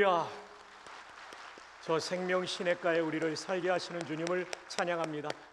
할렐루야. 저 생명 시내가에 우리를 살게 하시는 주님을 찬양합니다.